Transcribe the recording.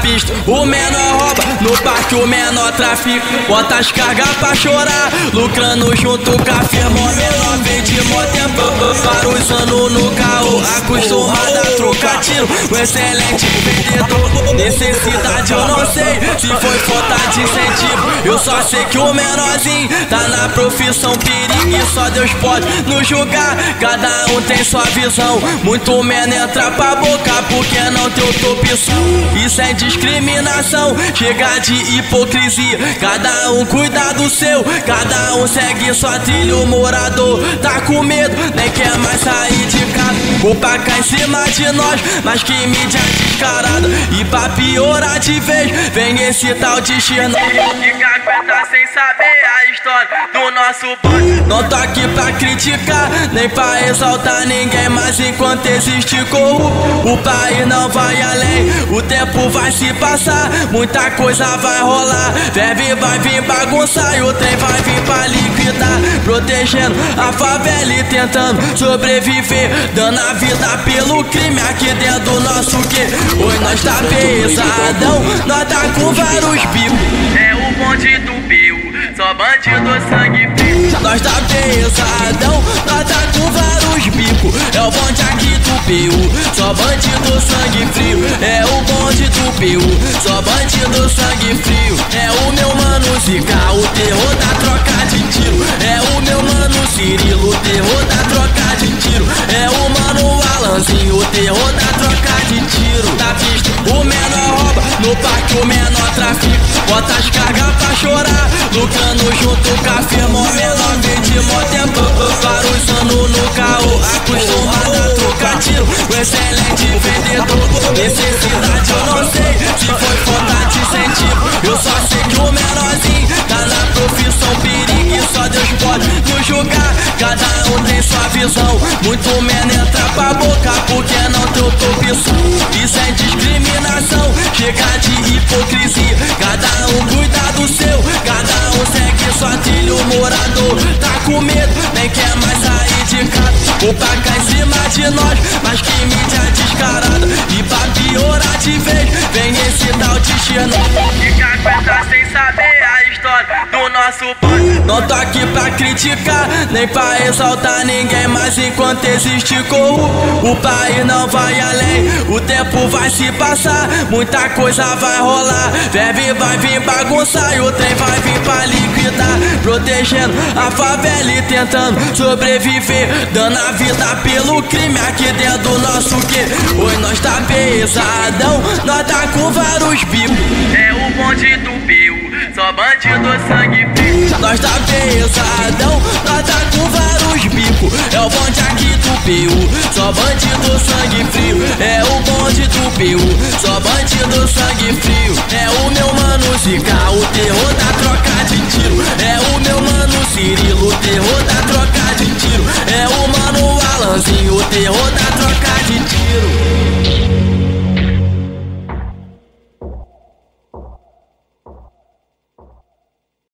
pista o menor rouba, no parque o menor trafica. Bota as cargas pra chorar, lucrando junto com a firma. Menor vem de mó tempo, para os anos no carro. Acostumado a trocar tiro, um excelente vendedor. Necessidade eu não sei, se foi falta de incentivo. Eu só sei que o menorzinho tá na profissão perigo e só Deus pode nos julgar. Cada um tem sua visão, muito menos entra pra boca porque não tem opção. Isso é discriminação, chega de hipocrisia. Cada um cuida do seu, cada um segue sua trilha. O morador tá com medo, nem quer mais sair de. Culpa cai em cima de nós, mas que mídia descarada. E pra piorar de vez, vem esse tal de Xirna. Fica aguenta sem saber a história do nosso pai. Não tô aqui pra criticar, nem pra exaltar ninguém. Mas enquanto existe corrupto, o país não vai além. O tempo vai se passar, muita coisa vai rolar. Verbe vai vir bagunçar e o trem vai vir pra liquidar. Protegendo a favela e tentando sobreviver. Dando a vida pelo crime aqui dentro do nosso que. Hoje nós tá pesadão, nós tá com vários bicos. É o bonde do Bill, só bandido sangue frio. Nós tá pesadão, nós tá com vários bicos. É o bonde aqui do Bill, só bandido sangue frio. É o bonde do Bill, só bandido sangue frio. É o meu mano Zica, o terror da troca de tiro. É o meu mano Cirilo, o terror o terror da troca de tiro. Na pista, o menor rouba, no parque o menor trafica. Bota as cargas pra chorar, lucrando junto com a firma. O menor vem de mó tempo, para anos no carro. Acostumado a trocar tiro, o excelente Cada um tem sua visão, muito menos entra pra boca porque não tem opção. Isso é discriminação, chega de hipocrisia. Cada um cuida do seu, cada um segue sua trilha. O morador tá com medo, nem quer mais sair de casa. Culpa cai em cima de nós, mas que mídia descarada. Não tô aqui pra criticar, nem pra exaltar ninguém, mas enquanto existe corrupto, o país não vai além. O tempo vai se passar, muita coisa vai rolar. Verbe vai vir bagunçar e o trem vai vir pra liquidar. Protegendo a favela e tentando sobreviver, dando a vida pelo crime aqui dentro do nosso que. Hoje nós tá pesadão, nós tá com vários bicos. É o bonde do Bill, só bandido sangue. Nós tá pesadão, nós tá com vários bicos. É o bonde aqui do Bill, só bandido sangue frio. É o bonde do Bill, só bandido sangue frio. É o meu mano Zica, o terror da troca de tiro. É o meu mano Cirilo, o terror da troca de tiro. É o mano Alanzinho, o terror da